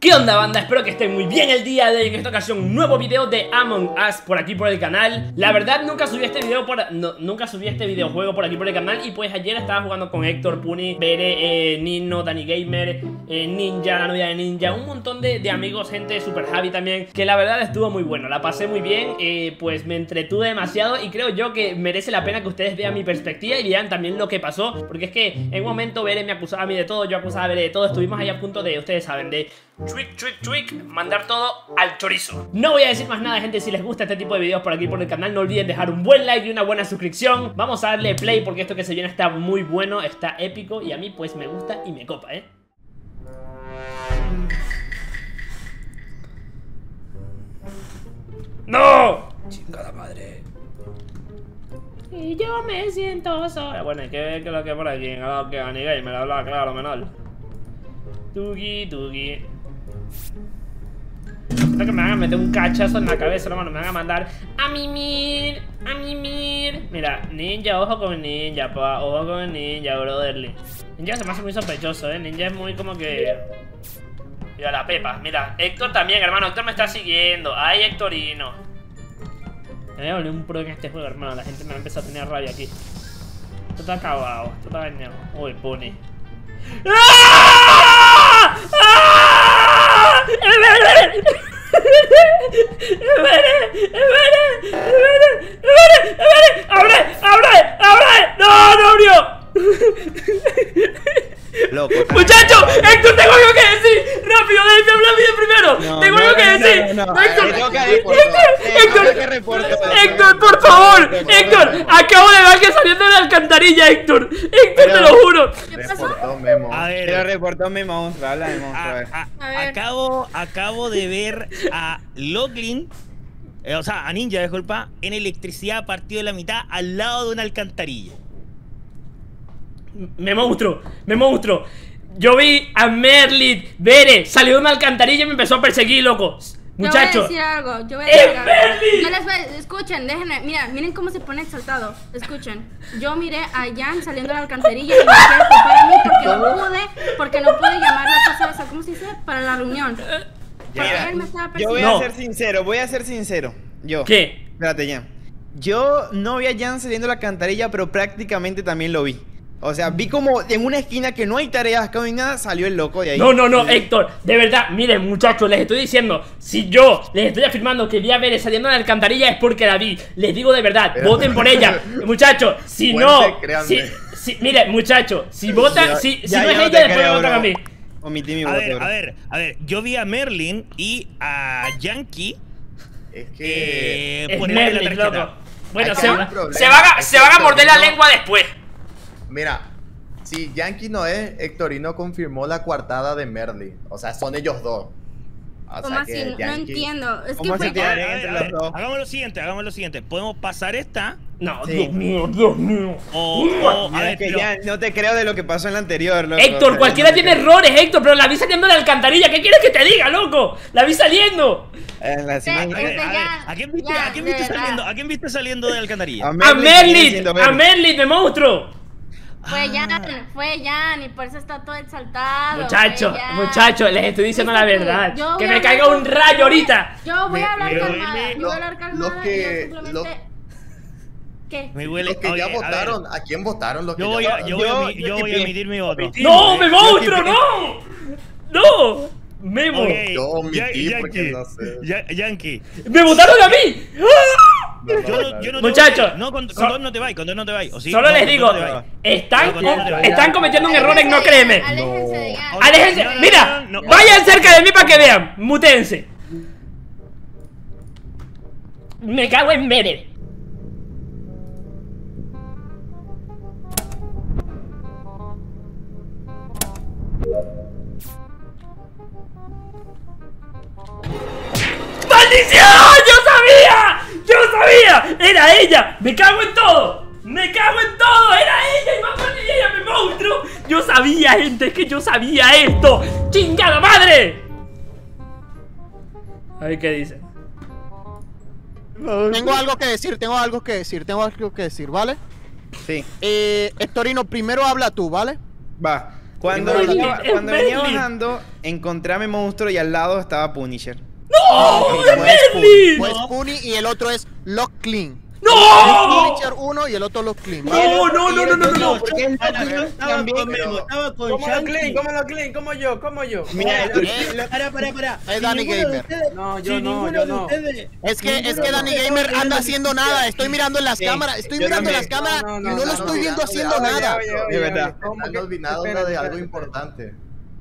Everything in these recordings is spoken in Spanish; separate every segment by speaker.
Speaker 1: ¿Qué onda banda? Espero que estén muy bien el día de hoy En esta ocasión un nuevo video de Among Us por aquí por el canal La verdad nunca subí este video por... nunca subí este videojuego por aquí por el canal Y pues ayer estaba jugando con Héctor, Puni, Bere, eh, Nino, Danny Gamer, eh, Ninja, la novia de Ninja Un montón de, amigos, gente super Javi también Que la verdad estuvo muy bueno, la pasé muy bien eh, Pues me entretuve demasiado y creo yo que merece la pena que ustedes vean mi perspectiva Y vean también lo que pasó Porque es que en un momento Bere me acusaba a mí de todo, yo acusaba a Bere de todo Estuvimos ahí a punto de, ustedes saben, de Tweak, tweak, tweak, mandar todo al chorizo No voy a decir más nada gente, si les gusta este tipo de videos por aquí por el canal No olviden dejar un buen like y una buena suscripción Vamos a darle play porque esto que se viene está muy bueno, está épico Y a mí pues me gusta y me copa, ¿eh? ¡No! Chingada madre y yo me siento sola. Bueno, hay que ver que lo que por aquí. Que a y me lo habla claro, menor. Tugi, tugi. Siento que me a meter un cachazo en la cabeza, hermano. Me van a mandar a mimir, a mimir. Mira, ninja, ojo con ninja, pa. Ojo con ninja, brotherly. Ninja se me hace muy sospechoso, eh. Ninja es muy como que. Mira la pepa. Mira, Héctor también, hermano. Héctor me está siguiendo. Ay, Héctorino. Me voy a un pro en este juego, hermano. La gente me va a empezar a tener rabia aquí. Esto está acabado. Esto está dañado. Uy, pone. ¡Ah! ¡Ah! ¡Abre! ¡Abre! ¡Abre! ¡No, no abrió!
Speaker 2: Loco,
Speaker 1: ¡Muchacho! ¡Héctor, tengo algo que decir! ¡Rápido, déjame hablar bien primero! ¡Tengo algo que decir!
Speaker 2: No,
Speaker 1: ¡Héctor! ¡Héctor! ¡Héctor, por favor! ¡Héctor! Acabo de ver que saliendo de la alcantarilla, Héctor ¡Héctor, te lo juro!
Speaker 2: Reportó Memo A ver Pero reportó mi monstruo, habla de monstruo
Speaker 3: Acabo, acabo de ver a Loglin eh, o sea, a Ninja, disculpa, en electricidad partido de la mitad al lado de una alcantarilla.
Speaker 1: Me monstruo, me monstruo. Yo vi a Merlin, Bere, salió de una alcantarilla y me empezó a perseguir, loco. Muchachos.
Speaker 4: Yo voy a decir algo, yo voy a decir algo. No les voy, escuchen, déjenme, mira, miren cómo se pone exaltado. Escuchen. Yo miré a Jan saliendo de la alcantarilla y me quiero culpar a mí porque no pude, porque no pude llamar la cosa esa, ¿cómo se dice? Para la reunión.
Speaker 2: Ya. Yo voy a ser sincero, voy a ser sincero. Yo.
Speaker 1: ¿Qué?
Speaker 2: Espérate, Jan. Yo no vi a Jan saliendo de la alcantarilla, pero prácticamente también lo vi. O sea, vi como en una esquina que no hay tareas, que no hay nada, salió el loco de ahí.
Speaker 1: No, no, no, Héctor, de verdad, miren, muchachos, les estoy diciendo, si yo les estoy afirmando que vi a Bere saliendo de la alcantarilla es porque la vi. Les digo de verdad, voten por ella. muchachos, si no, si, si, miren, muchachos, si votan, si, si no es ella, después votan a mí.
Speaker 3: Omití mi a ver, a ver, a ver, yo vi a Merlin y a Yankee.
Speaker 2: Es que.
Speaker 1: Eh, es Merlin, loco. Bueno, se, se, van a, se van a morder la lengua después.
Speaker 5: Mira, si Yankee no es, Hectorino confirmó la coartada de Merly. O sea, son ellos dos.
Speaker 4: O ¿Cómo así? No entiendo. Es
Speaker 3: que fue... entre los dos? Hagamos lo siguiente, hagamos lo siguiente. Podemos pasar esta.
Speaker 1: No, Dios mío, Dios mío.
Speaker 2: O, a ver, que ya no te creo de lo que pasó en la anterior, loco.
Speaker 1: Héctor, cualquiera tiene errores, Héctor, pero la vi saliendo de la alcantarilla. ¿Qué quieres que te diga, loco? La vi saliendo.
Speaker 3: ¿A quién viste, saliendo? ¿A quién viste saliendo de la alcantarilla?
Speaker 1: A Merlin, a Merlin, de monstruo.
Speaker 4: Fue ah. Jan, fue Jan y por eso está todo exaltado.
Speaker 1: Muchacho, muchacho, les estoy diciendo la verdad. Que me caiga un rayo ahorita.
Speaker 4: Yo voy a hablar calmada. Yo voy a hablar calmada.
Speaker 5: que.
Speaker 4: ¿Qué?
Speaker 5: Me huele. Los que ya votaron, a, quién votaron? Los
Speaker 3: yo voy, a, yo, voy a, yo voy a emitir mi voto.
Speaker 1: ¡No, me monstruo, no! ¡No! Memo.
Speaker 5: Okay. Yo omití porque no sé.
Speaker 3: Yankee.
Speaker 1: ¡Me votaron a mí! ¡Ah! Muchachos,
Speaker 3: no, con, con no te vais, con dos no te vais.
Speaker 1: Solo les digo, están, están cometiendo un error en no créeme. Aléjense, mira, vayan cerca de mí para que vean. Mutense. Me cago en Mere. ¡Era ella! ¡Me cago en todo! ¡Me cago en todo! ¡Era ella! ¡Y mamá y ella me monstruo! ¡Yo sabía, gente! ¡Es que yo sabía esto! ¡Chingada madre! A ver qué dice.
Speaker 6: Tengo algo que decir, tengo algo que decir, tengo algo que decir, ¿vale?
Speaker 2: Sí.
Speaker 6: Eh, Hectorino, primero habla tú, ¿vale?
Speaker 2: Va. Cuando, venía, cuando venía bajando, encontré a mi monstruo y al lado estaba Punisher.
Speaker 1: ¡No! ¡Es
Speaker 6: pues Puni,
Speaker 1: Merlin!
Speaker 6: pues Puni y el otro es Lock Clean.
Speaker 1: ¡No!
Speaker 6: Punisher 1 y el otro Lock Clean.
Speaker 1: No, no, no, no, no, no.
Speaker 2: Es
Speaker 7: Para, estaba con con
Speaker 8: ¿Cómo lo clean?
Speaker 7: Shanky.
Speaker 8: ¿Cómo lo clean? ¿Cómo yo? ¿Cómo yo?
Speaker 2: Mira,
Speaker 8: ¿Cómo
Speaker 2: eh?
Speaker 7: Pará, pará, pará.
Speaker 6: Es Danny
Speaker 7: de
Speaker 6: Gamer.
Speaker 8: No, yo no, yo
Speaker 7: de
Speaker 8: no.
Speaker 6: Es que, es que
Speaker 7: de
Speaker 6: Danny Gamer anda haciendo nada. Estoy mirando en las cámaras. Estoy mirando las cámaras y
Speaker 8: no,
Speaker 6: lo estoy viendo haciendo nada.
Speaker 2: Es
Speaker 8: oye,
Speaker 2: verdad.
Speaker 8: ¿cómo
Speaker 5: Están olvidando de algo importante.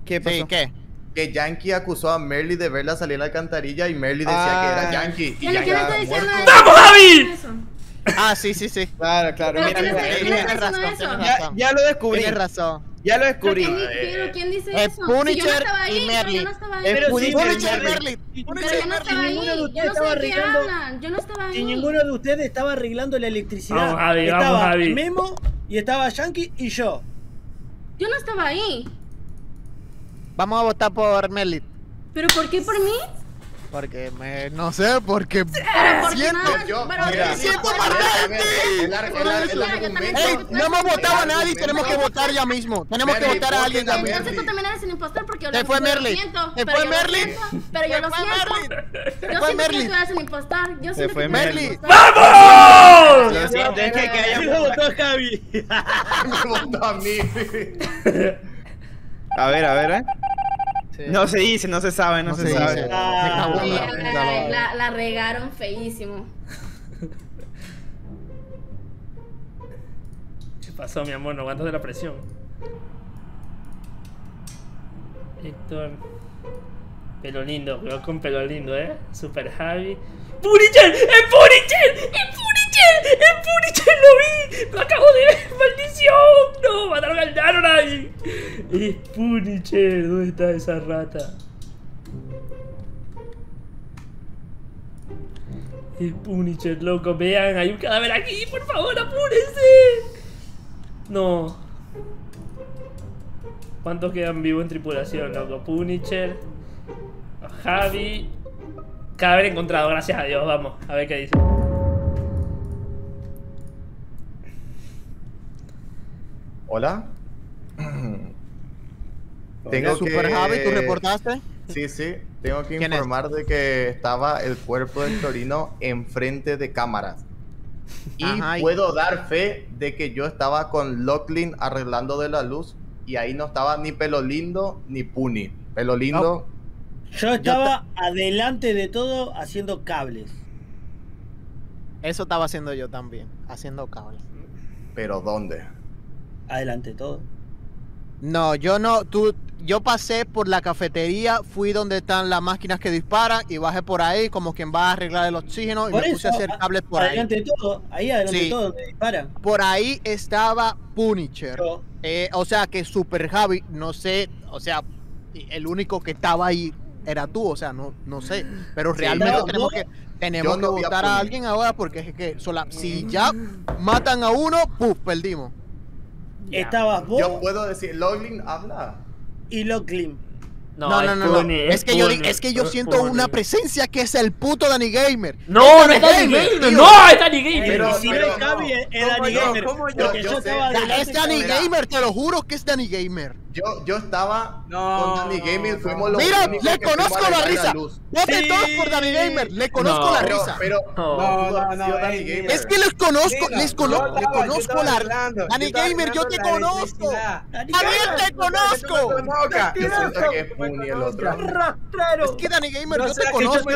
Speaker 2: ¿Qué pasó?
Speaker 6: ¿qué?
Speaker 5: Que Yankee acusó a Merly de verla salir a la alcantarilla y Merly decía
Speaker 2: Ah.
Speaker 5: que era Yankee. Y
Speaker 4: ¿Quién,
Speaker 5: Yankee
Speaker 4: diciendo eso?
Speaker 1: ¡Vamos, Javi!
Speaker 6: Ah, sí, sí, sí.
Speaker 2: Claro, claro. Mira,
Speaker 4: ¿quién
Speaker 2: mira, mira.
Speaker 6: razón,
Speaker 4: eso?
Speaker 2: Ya,
Speaker 6: razón.
Speaker 2: ya lo descubrí.
Speaker 6: Tienes razón.
Speaker 2: Ya lo
Speaker 4: ¿Pero
Speaker 2: descubrí.
Speaker 4: quién, pero quién dice
Speaker 6: Es
Speaker 4: eso? Si yo no
Speaker 6: Punisher
Speaker 4: estaba ahí,
Speaker 6: y
Speaker 4: pero yo no estaba ahí.
Speaker 2: Es Punisher y
Speaker 6: Punisher
Speaker 4: Pero
Speaker 6: Punisher
Speaker 4: yo no estaba ahí.
Speaker 7: ninguno de
Speaker 4: Yo
Speaker 7: ustedes
Speaker 4: no sé
Speaker 7: estaba
Speaker 4: de qué
Speaker 7: arreglando-
Speaker 4: hablan. Yo no estaba ahí.
Speaker 7: Si ninguno de ustedes estaba arreglando la electricidad.
Speaker 1: Vamos, Javi, vamos,
Speaker 7: estaba
Speaker 1: Javi.
Speaker 7: Memo y estaba Yankee y yo.
Speaker 4: Yo no estaba ahí.
Speaker 6: Vamos a votar por Merlin.
Speaker 4: ¿Pero por qué por mí?
Speaker 6: Porque me. No sé, porque.
Speaker 4: Pero porque
Speaker 6: Siento-
Speaker 4: nada.
Speaker 5: Yo,
Speaker 4: pero
Speaker 5: mira,
Speaker 6: siento
Speaker 4: yo
Speaker 6: ¡Ey! No hemos votado a nadie. Tenemos que votar ya mismo. Tenemos que votar a alguien ya mismo.
Speaker 4: Entonces tú también eres un impostor porque yo lo,
Speaker 6: fue
Speaker 4: yo
Speaker 6: Merlin. Se
Speaker 4: pero
Speaker 6: fue
Speaker 4: yo lo
Speaker 6: Merlin.
Speaker 4: Pero yo lo siento. Yo siento que tú eres un impostor. Yo siento
Speaker 2: fue
Speaker 4: que tú eres un
Speaker 6: Merlin.
Speaker 4: impostor.
Speaker 1: ¡Vamos!
Speaker 2: Lo siento, que, que
Speaker 7: ¿Quién
Speaker 2: haya-
Speaker 7: Javi?
Speaker 5: Me votó a mí.
Speaker 2: A ver, a ver, ¿eh? No se dice, no se sabe, no,
Speaker 6: No
Speaker 2: se,
Speaker 6: se
Speaker 2: sabe.
Speaker 6: dice.
Speaker 7: Ah,
Speaker 6: la
Speaker 4: regaron feísimo.
Speaker 1: ¿Qué pasó, mi amor? No aguantas de la presión. Héctor. Pelo lindo, veo con pelo lindo, ¿eh? Super Javi. ¡Punisher! ¡Es Punisher! ¡Es Punisher! ¡Es Punisher! ¡Lo vi! ¡Lo acabo de ver! ¡Maldición! ¡No! ¡Mataron al Daronai! ¡Es Punisher! ¿Dónde está esa rata? Es Punisher, loco. Vean, hay un cadáver aquí. Por favor, apúrense. No. ¿Cuántos quedan vivos en tripulación, loco? Punisher, Javi. Cadáver encontrado, gracias a Dios. Vamos, a ver qué dice.
Speaker 5: Hola. Tengo
Speaker 6: Super
Speaker 5: que...
Speaker 6: Javi, ¿tú reportaste?
Speaker 5: Sí, sí. Tengo que informar de que estaba el cuerpo del Torino enfrente de cámaras. Y
Speaker 6: Ajá, y-
Speaker 5: puedo dar fe de que yo estaba con Locklin arreglando de la luz y ahí no estaba ni pelo lindo ni Puni. Pelo lindo.
Speaker 7: Yo estaba adelante de todo haciendo cables.
Speaker 6: Eso estaba haciendo yo también, haciendo cables.
Speaker 5: Pero ¿dónde?
Speaker 7: Adelante de todo.
Speaker 6: No, yo no, tú, yo pasé por la cafetería, fui donde están las máquinas que disparan y bajé por ahí como quien va a arreglar el oxígeno y
Speaker 7: Por
Speaker 6: me puse a
Speaker 7: eso,
Speaker 6: hacer
Speaker 7: a-
Speaker 6: cables por ahí.
Speaker 7: adelante de todo. Ahí adelante
Speaker 6: Sí.
Speaker 7: todo, donde disparan.
Speaker 6: Por ahí estaba Punisher.
Speaker 7: Yo.
Speaker 6: Eh, o sea que Super Javi, no sé, o sea, el único que estaba ahí era tú, o sea, no, no sé. Pero realmente tenemos
Speaker 7: no.
Speaker 6: que tenemos
Speaker 5: no
Speaker 6: que
Speaker 5: a
Speaker 6: votar a, alguien ahora porque es que sola, si ya matan a uno, ¡puf! perdimos.
Speaker 7: Estabas vos
Speaker 5: Yo puedo decir, Locklin habla.
Speaker 7: y Locklin.
Speaker 6: No, no, no, no.
Speaker 1: Puni,
Speaker 6: Es que yo es que yo
Speaker 1: es
Speaker 6: siento
Speaker 1: Puni.
Speaker 6: una presencia que es el puto Danny Gamer.
Speaker 1: No, no
Speaker 6: Es
Speaker 1: está
Speaker 6: Danny
Speaker 1: gamer.
Speaker 6: tío.
Speaker 1: No, está ni gamer.
Speaker 5: Pero-
Speaker 7: si
Speaker 5: pero-
Speaker 7: no es es es
Speaker 8: ¿Cómo
Speaker 7: Danny
Speaker 8: yo?
Speaker 7: Gamer.
Speaker 6: Es Danny. Gamer, te lo juro que es Danny Gamer.
Speaker 5: Yo, yo estaba
Speaker 8: No,
Speaker 5: con Danny
Speaker 8: no.
Speaker 5: fuimos los
Speaker 6: Mira, le conozco la risa. Voten
Speaker 7: Sí.
Speaker 6: todos por Danny Gamer, le conozco
Speaker 1: No.
Speaker 6: la
Speaker 5: Pero,
Speaker 6: risa.
Speaker 5: pero
Speaker 1: No.
Speaker 8: No, no, no.
Speaker 5: Danny Gamer.
Speaker 6: Es que les conozco,
Speaker 8: Mira,
Speaker 6: les conozco,
Speaker 8: estaba-
Speaker 6: le conozco la
Speaker 8: arreglando,
Speaker 6: Danny Gamer, yo te
Speaker 8: la
Speaker 6: conozco.
Speaker 7: Gamer.
Speaker 6: te conozco.
Speaker 5: Es
Speaker 6: que Danny Gamer,
Speaker 8: No
Speaker 6: yo te conozco.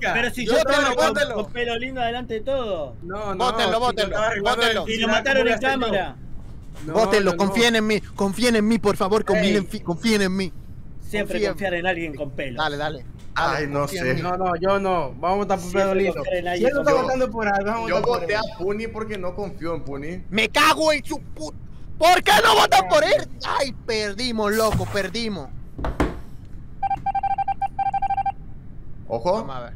Speaker 7: Pero si
Speaker 6: Yo te
Speaker 7: con, pelo lindo adelante de todo.
Speaker 8: No, no.
Speaker 6: Bótenlo, bótenlo,
Speaker 7: Y lo mataron
Speaker 8: ¿cómo voy
Speaker 7: en cámara.
Speaker 8: No, no, no.
Speaker 6: confíen en mí, confíen en mí, por favor, confíen, confíen en mí.
Speaker 7: Siempre
Speaker 6: Confía.
Speaker 7: confiar en alguien con pelo.
Speaker 6: Dale, dale.
Speaker 5: Ay, no sé.
Speaker 8: No, no, yo no. Vamos a votar por
Speaker 7: Siempre
Speaker 8: Pedro Lindo. Si él no está votando por algo, vamos a
Speaker 5: Yo
Speaker 8: votar por
Speaker 5: voté a Puni porque no confío en Puni.
Speaker 6: Me cago en su put... ¿Por qué no votan por él? Ay, perdimos, loco, perdimos.
Speaker 5: Ojo.
Speaker 6: Vamos a ver.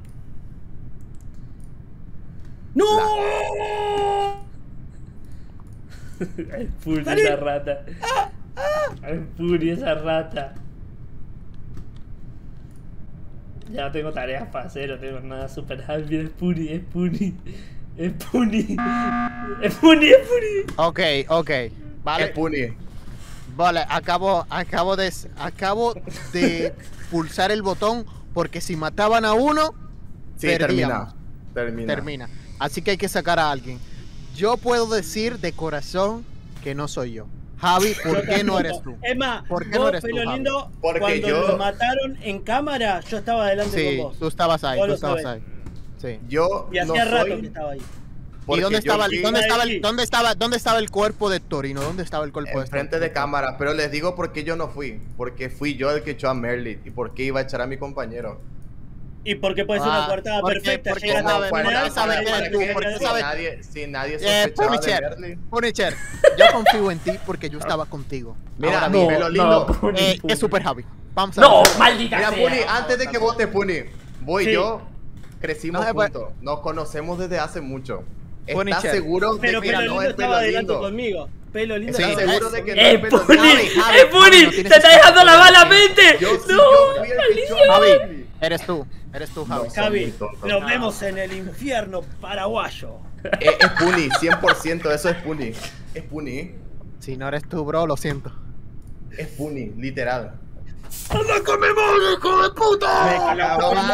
Speaker 7: ¡No!
Speaker 1: Puni esa rata. Es Puni esa rata. Ya no tengo tareas para hacer, no tengo nada super happy. Es Puni, es Puni. Es Puni. Es Puni, es Puni.
Speaker 6: Ok, ok.
Speaker 5: Es
Speaker 6: Vale,
Speaker 5: Puni.
Speaker 6: Vale, acabo, acabo de, acabo de pulsar el botón porque si mataban a uno,
Speaker 5: Sí,
Speaker 6: perdíamos.
Speaker 5: termina. Termina.
Speaker 6: termina. Así que hay que sacar a alguien. Yo puedo decir de corazón que no soy yo. Javi, ¿por qué no eres tú?
Speaker 7: Es más,
Speaker 6: ¿Por qué no
Speaker 7: vos,
Speaker 6: eres tú, Javi?
Speaker 7: lindo,
Speaker 5: Porque
Speaker 7: cuando
Speaker 5: yo-
Speaker 7: lo mataron en cámara, yo estaba adelante
Speaker 6: Sí,
Speaker 7: con vos.
Speaker 6: tú estabas ahí,
Speaker 7: Vos
Speaker 6: tú estabas
Speaker 7: sabés.
Speaker 6: ahí. Sí.
Speaker 5: Yo
Speaker 7: Y
Speaker 5: no
Speaker 7: hacía rato
Speaker 5: soy
Speaker 7: que estaba ahí.
Speaker 6: ¿Y dónde estaba, dónde estaba, el- dónde estaba, dónde estaba el cuerpo de Torino? ¿Dónde estaba el cuerpo de
Speaker 5: enfrente de cámara, pero les digo por qué yo no fui. Porque fui yo el que echó a Merlit y por qué iba a echar a mi compañero.
Speaker 7: Y porque puede ser una ah,
Speaker 6: coartada
Speaker 7: perfecta.
Speaker 6: Porque.
Speaker 5: Nadie, si nadie
Speaker 6: eh, Punisher, yo confío en ti porque yo estaba contigo.
Speaker 5: Mira,
Speaker 6: Ahora,
Speaker 5: no, lo lindo.
Speaker 6: Eh, es super happy. Vamos a ver.
Speaker 1: No, maldita
Speaker 5: Mira,
Speaker 1: sea.
Speaker 5: Antes de que vote Puni, voy yo. Crecimos
Speaker 6: no,
Speaker 5: juntos, nos conocemos desde hace mucho. ¿Estás seguro
Speaker 7: pero
Speaker 5: no
Speaker 7: es
Speaker 5: Pelo
Speaker 7: Conmigo. Pelo Lindo. Eh,
Speaker 5: es, de es
Speaker 1: Puni! Eh, está dejando mente! ¡No!
Speaker 5: ¡Maldición!
Speaker 6: Eres tú, eres tú, Javi.
Speaker 5: No.
Speaker 7: Javi,
Speaker 5: Son
Speaker 7: nos vemos en el infierno paraguayo.
Speaker 5: Es, es Puni, 100%, eso es Puni. Es Puni,
Speaker 6: Si no eres tú, bro, lo siento.
Speaker 5: es Puni, literal.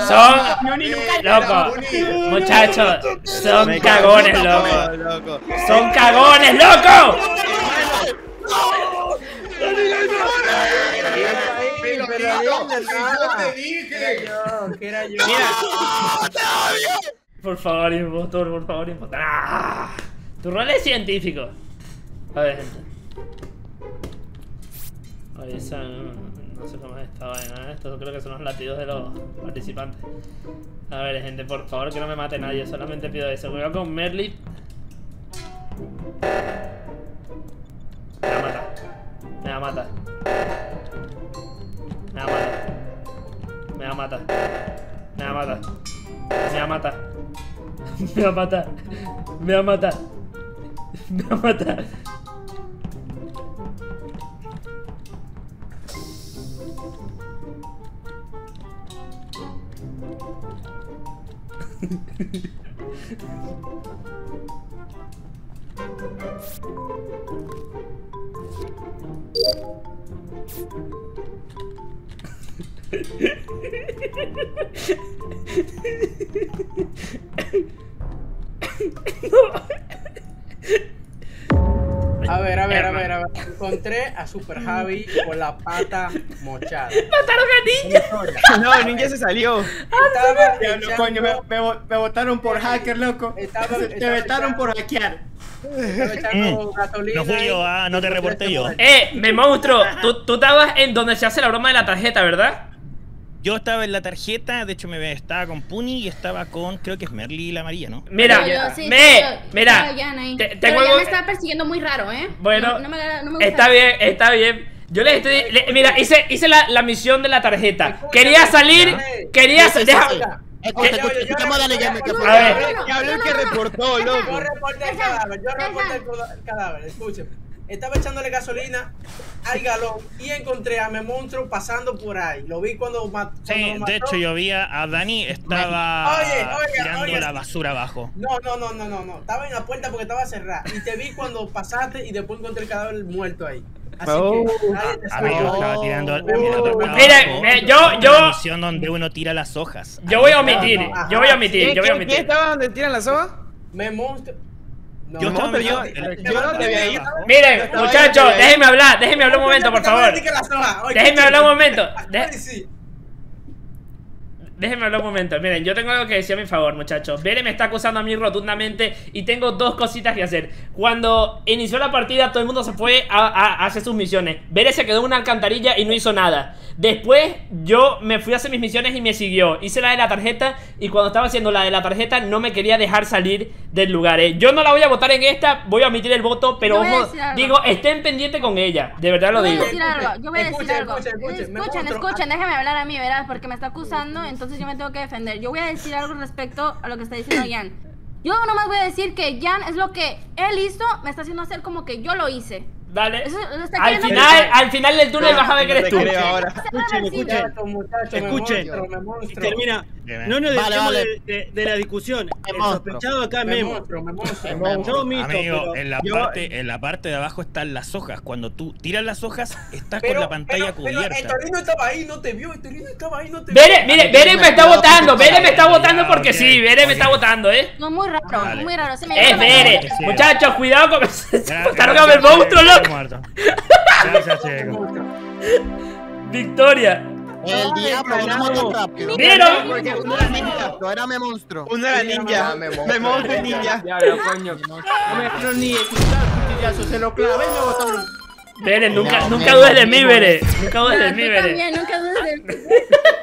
Speaker 1: Son.
Speaker 5: Eh,
Speaker 1: Loco.
Speaker 5: Puni.
Speaker 1: Muchachos, son cagones, loco.
Speaker 2: loco.
Speaker 1: Son cagones, loco.
Speaker 5: Pelo
Speaker 8: pero
Speaker 5: lindo,
Speaker 8: bien,
Speaker 5: si
Speaker 8: nada.
Speaker 5: yo te dije.
Speaker 8: Yo, que era yo.
Speaker 1: Por favor, impostor, por favor, impostor. ¡Ah! Tu rol es científico. A ver, gente. Oye, esa no, no sé cómo es esta vaina. ¿eh? Estos creo que son los latidos de los participantes. A ver, gente, por favor, que no me mate nadie. Solamente pido eso. Cuidado con Merly. Me amada. Me amada. Me amada. a
Speaker 8: ver, a ver, a ver, a ver. Encontré a Super Javi con la pata mochada.
Speaker 1: ¡Mataron a niña!
Speaker 2: No, el ninja se salió.
Speaker 8: Estaba echando-
Speaker 9: coño, me, me, vo- me votaron por hacker, loco.
Speaker 8: Estaba-
Speaker 9: Te
Speaker 8: estaba
Speaker 9: vetaron por hackear.
Speaker 8: echando gasolina
Speaker 3: No fui yo, ah, no te reporté yo.
Speaker 1: ¡Eh! ¡Me monstruo! Tú, tú estabas en donde se hace la broma de la tarjeta, ¿verdad?
Speaker 3: Yo estaba en la tarjeta, de hecho me estaba con Puni y estaba con, creo que es Merly la María, ¿no?
Speaker 1: Mira,
Speaker 4: Yo- yo- sí,
Speaker 1: me,
Speaker 4: yo-
Speaker 1: mira,
Speaker 4: yo,
Speaker 1: te-
Speaker 4: Pero ya me estaba persiguiendo muy raro, ¿eh?
Speaker 1: Bueno,
Speaker 4: No, no me, agrada- no me gusta.
Speaker 1: está bien, está bien. Yo les estoy, le- mira, hice, hice la, la misión de la tarjeta. Quería salir, quería
Speaker 6: sí. Escucha, escucha, escuchamos a que fue-
Speaker 1: A ver.
Speaker 2: Que habló el que reportó,
Speaker 8: Yo
Speaker 2: loco.
Speaker 8: reporté el cadáver, yo reporté el cadáver, escúcheme. Estaba echándole gasolina al galón y encontré a mi monstruo pasando por ahí. Lo vi cuando, ma- cuando
Speaker 3: Sí,
Speaker 8: mató.
Speaker 3: de hecho yo vi a Dani, estaba
Speaker 8: Oye, oiga,
Speaker 3: tirando
Speaker 8: oiga.
Speaker 3: la basura abajo.
Speaker 8: No, no, no, no, no, no. Estaba en la puerta porque estaba cerrada. Y te vi cuando pasaste y después encontré el cadáver muerto ahí. Así
Speaker 2: Oh.
Speaker 8: que nadie te
Speaker 3: A mí yo estaba tirando,
Speaker 8: Oh.
Speaker 1: yo- yo-
Speaker 3: misión donde uno tira las hojas.
Speaker 1: Yo voy a omitir,
Speaker 8: Ajá.
Speaker 1: yo voy a omitir,
Speaker 2: ¿Quién,
Speaker 1: yo voy a
Speaker 2: quién- quién
Speaker 1: omitir.
Speaker 2: estaba donde tiran la soga?
Speaker 8: Me monstruo. No,
Speaker 3: Yo
Speaker 8: no,
Speaker 3: estaba
Speaker 2: pero yo- yo no te había ido.
Speaker 1: Miren, muchachos, déjenme hablar, déjenme hablar un momento, por favor. Déjenme hablar un momento. Déjenme hablar un momento. Miren, yo tengo algo que decir a mi favor, muchachos. Bere me está acusando a mí rotundamente y tengo dos cositas que hacer. Cuando inició la partida, todo el mundo se fue a, a- a hacer sus misiones. Bere se quedó en una alcantarilla y no hizo nada. Después, yo me fui a hacer mis misiones y me siguió. Hice la de la tarjeta y cuando estaba haciendo la de la tarjeta, no me quería dejar salir del lugar. ¿eh? Yo no la voy a votar en esta, voy a omitir el voto, pero ojo, digo, estén pendientes con ella. De verdad
Speaker 4: Yo
Speaker 1: lo
Speaker 4: voy a
Speaker 1: digo.
Speaker 4: decir algo, yo voy a decir
Speaker 8: Escuchen,
Speaker 4: algo.
Speaker 8: escuchen, escuchen,
Speaker 4: déjame hablar a mí, ¿verdad? Porque me está acusando, entonces yo me tengo que defender. Yo voy a decir algo respecto a lo que está diciendo Jan. Yo nomás voy a decir que Jan es lo que él hizo, me está haciendo hacer como que yo lo hice.
Speaker 1: Dale.
Speaker 4: Eso lo está
Speaker 1: Al final,
Speaker 4: decir.
Speaker 1: al final del túnel vas a ver que eres tú.
Speaker 7: Escuchen, escuchen. Escuchen. Y termina, No nos
Speaker 6: Vale,
Speaker 7: de, de- de la discusión. El
Speaker 6: monstruo.
Speaker 7: sospechado acá es
Speaker 8: Me
Speaker 7: Memo.
Speaker 8: monstruo, me monstruo.
Speaker 6: Memo.
Speaker 7: Yo misto,
Speaker 3: Amigo,
Speaker 7: pero
Speaker 3: en la,
Speaker 7: yo-
Speaker 3: parte, en la parte de abajo están las hojas. Cuando tú tiras las hojas, estás
Speaker 8: Pero,
Speaker 3: con la pantalla
Speaker 8: pero, pero el
Speaker 3: cubierta.
Speaker 8: Torino estaba ahí, no te vio. El Torino estaba ahí, no te vio.
Speaker 1: Bere, mire, Bere me está votando, Bere me está votando porque sí, Bere me está votando, ¿eh?
Speaker 4: No, muy raro,
Speaker 3: Vale.
Speaker 4: muy raro. Se me
Speaker 1: Es
Speaker 3: sí.
Speaker 1: Muchachos, cuidado con... A mi monstruo, loco.
Speaker 3: Gracias.
Speaker 1: Victoria.
Speaker 6: El diablo, no
Speaker 2: ganamos.
Speaker 6: tan rápido.
Speaker 1: ¿Vieron?
Speaker 2: Porque uno era ninja.
Speaker 6: Yo era me monstruo.
Speaker 2: Uno era ninja.
Speaker 5: Me monstruo.
Speaker 2: ninja.
Speaker 9: Diablo, coño. No me quiero ni escuchar cuchillazo, se lo clavé y me botaron.
Speaker 1: Bere, nunca,
Speaker 6: No,
Speaker 1: nunca dudes de mí. Bere. Nunca dudes de mí, Bere.
Speaker 4: nunca dudes de